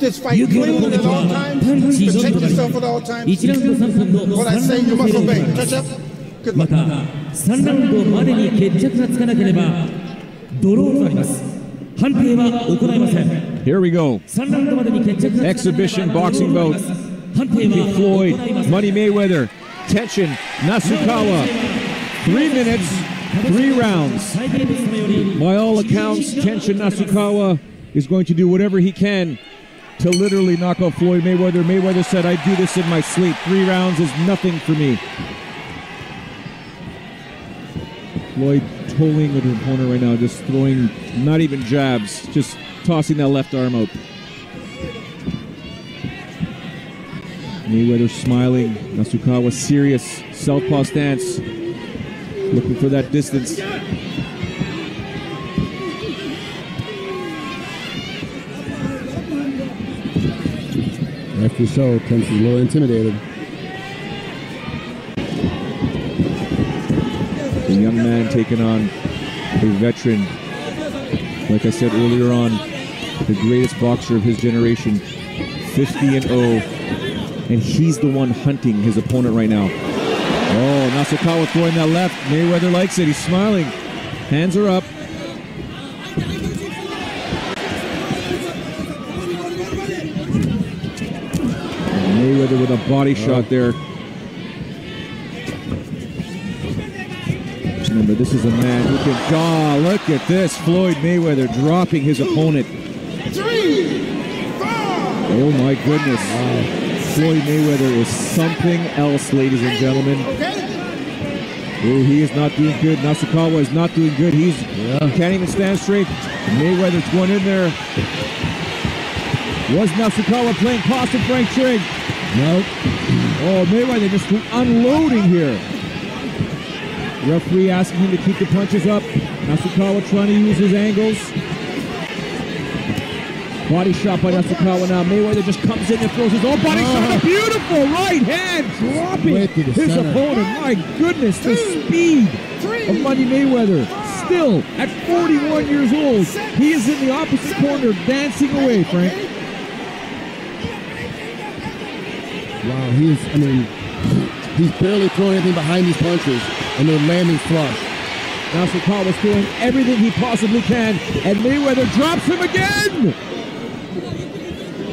this fight clean at all times, protect yourself at all times. What I say, you must obey. Catch up. Good luck. 3ラウンドまでに決着がつかなければドローとなります。判定は行いません。Here we go. Exhibition boxing bout. Pink Floyd, Money Mayweather, Tenshin, Nasukawa. Three minutes, three rounds. By all accounts, Tenshin Nasukawa is going to do whatever he can to literally knock out Floyd Mayweather. Mayweather said, I do this in my sleep. Three rounds is nothing for me. Floyd tolling with his opponent right now, just throwing not even jabs, just tossing that left arm out. Mayweather smiling. Nasukawa serious. Southpaw stance. Looking for that distance. After show, Kemp's a little intimidated. The young man taking on a veteran. Like I said earlier on, the greatest boxer of his generation, 50 and 0, and he's the one hunting his opponent right now. Oh, Nasukawa throwing that left. Mayweather likes it. He's smiling. Hands are up. Mayweather with a body shot there. Remember, this is a man who can. Ah, look at this. Floyd Mayweather dropping his opponent. Oh my goodness. Floyd Mayweather is something else, ladies and gentlemen. Oh, he is not doing good. Nasukawa is not doing good. He's can't even stand straight. Mayweather's going in there. Was Nasukawa playing possum Frank Trigg? Nope. Oh, Mayweather just unloading here. Referee asking him to keep the punches up. Nasukawa trying to use his angles. Body shot by Nasukawa now. Mayweather just comes in and throws his own body shot. A beautiful right hand dropping Right through the his center. opponent. My goodness, the speed of Money Mayweather. Still, at 41 years old, he is in the opposite corner dancing away, Frank. Wow, he's, I mean, he's barely throwing anything behind these punches, and they're landing flush. Nasukawa's doing everything he possibly can, and Mayweather drops him again.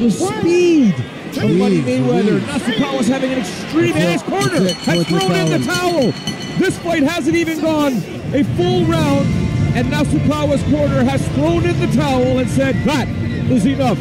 The speed of Money Please, Mayweather. please. Nasukawa's having an extreme his corner. Has thrown in the towel. This fight hasn't even gone a full round, and Nasukawa's corner has thrown in the towel and said, that is enough.